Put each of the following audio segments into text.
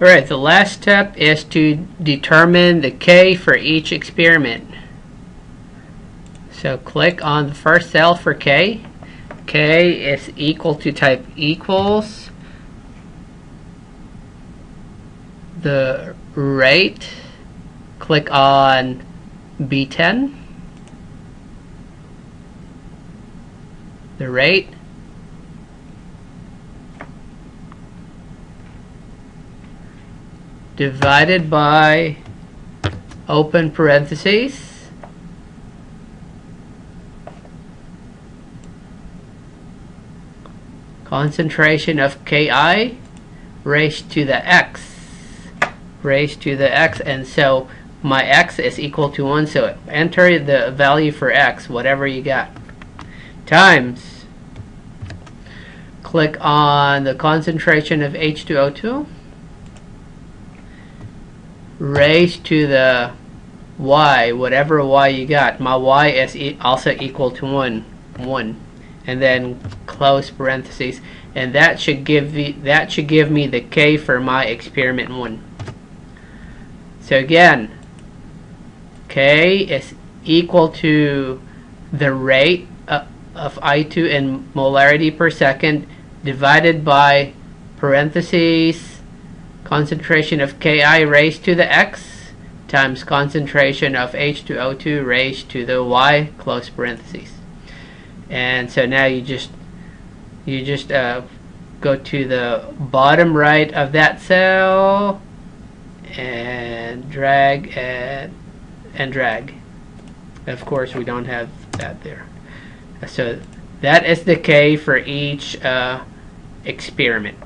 Alright, the last step is to determine the K for each experiment. So click on the first cell for K. K is equal to type equals the rate. Click on B10. The rate divided by open parentheses. Concentration of KI raised to the x raised to the x and so my x is equal to 1 so enter the value for x whatever you got. Times. Click on the concentration of H2O2 raised to the y, whatever y you got, my y is e also equal to 1, 1. And then close parentheses. And that should give me, that should give me the k for my experiment 1. So again, k is equal to the rate of, of I2 in molarity per second divided by parentheses concentration of KI raised to the x times concentration of H2O2 raised to the y close parentheses. And so now you just you just uh, go to the bottom right of that cell and drag and, and drag. Of course, we don't have that there. So that is the K for each uh, experiment.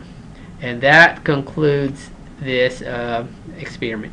And that concludes this uh, experiment.